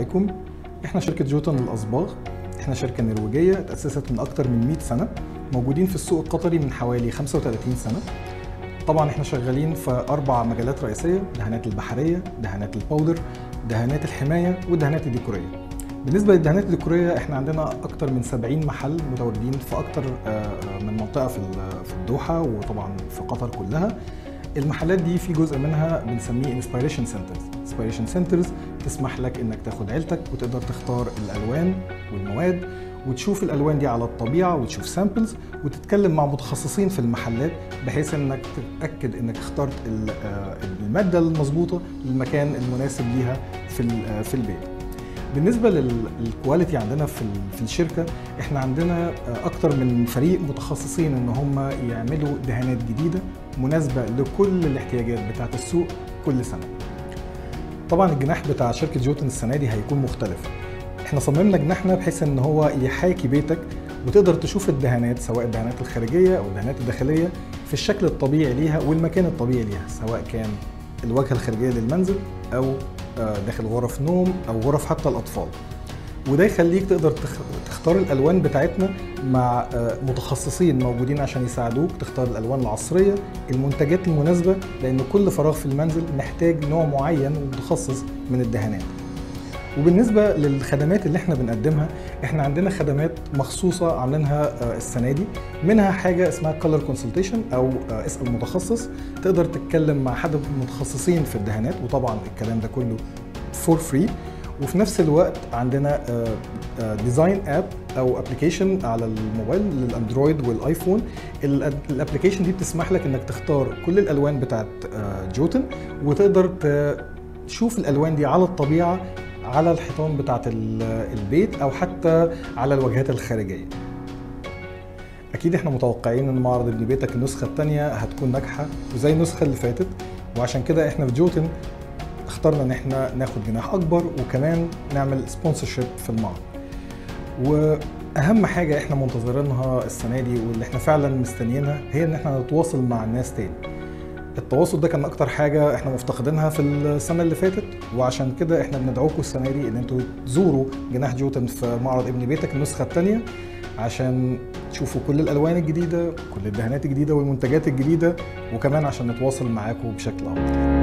عليكم إحنا شركة جوتن للأصباغ إحنا شركة نرويجية تأسست من أكتر من 100 سنة موجودين في السوق القطري من حوالي 35 سنة. طبعا إحنا شغالين في أربع مجالات رئيسية دهانات البحرية دهانات ال powder دهانات الحماية والدهانات الديكورية. بالنسبة للدهانات الديكورية إحنا عندنا أكتر من 70 محل متواجدين في أكتر من منطقة في في الدوحة وطبعا في قطر كلها. المحلات دي في جزء منها بنسميه inspiration centers inspiration centers تسمح لك إنك تاخد عيلتك وتقدر تختار الألوان والمواد وتشوف الألوان دي على الطبيعة وتشوف samples وتتكلم مع متخصصين في المحلات بحيث إنك تتأكد إنك اخترت المادة المظبوطة للمكان المناسب ليها في في البيت. بالنسبة لل quality عندنا في في الشركة إحنا عندنا أكتر من فريق متخصصين إن هم يعملوا دهانات جديدة مناسبة لكل الاحتياجات بتاعة السوق كل سنة. طبعا الجناح بتاع شركة جوتن السنة دي هيكون مختلف. إحنا صممنا جناحنا بحيث إن هو يحاكي بيتك وتقدر تشوف الدهانات سواء الدهانات الخارجية أو الدهانات الداخلية في الشكل الطبيعي ليها والمكان الطبيعي ليها سواء كان الواجهة الخارجية للمنزل أو داخل غرف نوم أو غرف حتى الأطفال. وده يخليك تقدر تختار الألوان بتاعتنا مع متخصصين موجودين عشان يساعدوك تختار الألوان العصرية المنتجات المناسبة لأن كل فراغ في المنزل محتاج نوع معين ومتخصص من الدهانات. وبالنسبة للخدمات اللي إحنا بنقدمها إحنا عندنا خدمات مخصوصة عاملينها السنة دي. منها حاجة اسمها color consultation أو اسأل متخصص. تقدر تتكلم مع حد من المتخصصين في الدهانات وطبعا الكلام ده كله for free وفي نفس الوقت عندنا design app أو application على الموبايل لل Android وال iPhone. ال application دي بتسمح لك إنك تختار كل الألوان بتاعت جوتن وتقدر تشوف الألوان دي على الطبيعة على الحيطان بتاعت البيت أو حتى على الواجهات الخارجية. أكيد إحنا متوقعين إن معرض ابن بيتك النسخة الثانية هتكون ناجحة وزي النسخة اللي فاتت. وعشان كده إحنا في جوتن اخترنا ان إحنا ناخد جناح اكبر وكمان نعمل sponsorship في المعرض. واهم حاجة إحنا منتظرينها السنة دي واللي إحنا فعلا مستنيينها هي ان إحنا نتواصل مع الناس تاني. التواصل ده كان أكتر حاجة إحنا مفتقدينها في السنة اللي فاتت وعشان كده إحنا بندعوكم السنة دي ان أنتوا تزوروا جناح جوتن في معرض ابن بيتك النسخة الثانية عشان تشوفوا كل الألوان الجديدة كل الدهانات الجديدة والمنتجات الجديدة وكمان عشان نتواصل معاكم بشكل أفضل.